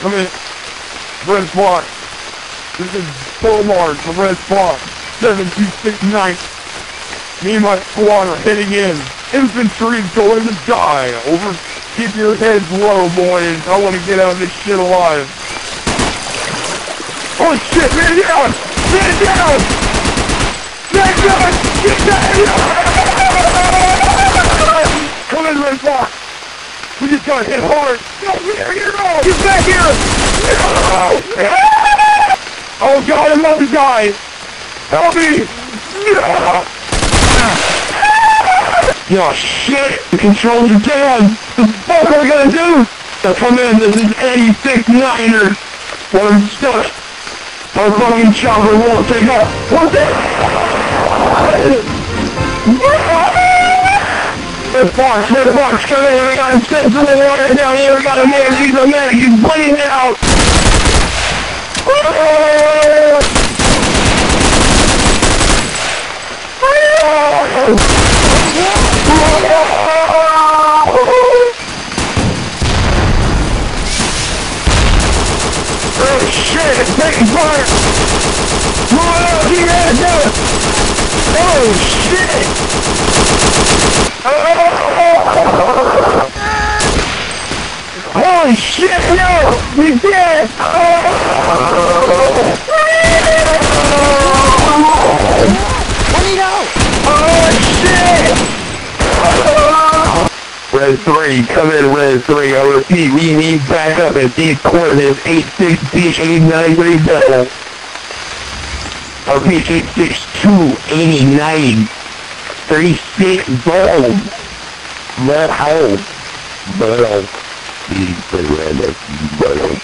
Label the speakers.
Speaker 1: Come in. Red Spot. This is Bomar from Red Spot. 7269. Me and my squad are heading in. Infantry's going to die. Over. Keep your heads low, boys. I want to get out of this shit alive. Oh shit, man down! Man down! Man down! Get down! Come in, Red Fox! We just got hit hard! No, here, here, no! Get back here! Oh god, another guy! Help me! Oh shit! The controls are down! The fuck are we gonna do? Now come in, this is 86 Niners! What I'm stuck! Our fucking chopper won't take off! What the? Fox, Red Fox, come in, we got him sent to the water down here, we got a man, he's a man, he's bleeding out! Oh shit, it's taking fire! Oh shit! Holy shit, no! We dead!
Speaker 2: Let me go!
Speaker 1: Oh shit! Red 3, come in Red 3, I repeat, we need backup at these coordinates 86D89 double. Repeat, 86289 36 gold. Red hole. Battle. He's the red, battle.